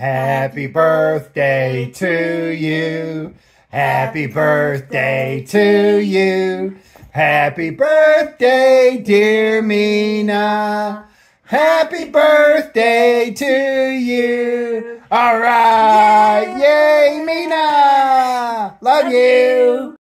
Happy birthday to you. Happy birthday to you. Happy birthday, dear Mina. Happy birthday to you. All right. Yay, Mina. Love you.